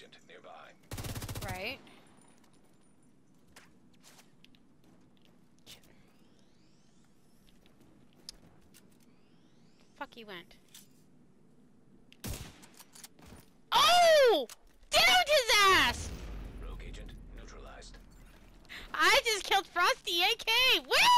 agent nearby. Right. Fuck he went. Oh! Downed his ass! Rogue agent neutralized. I just killed Frosty AK! Woo!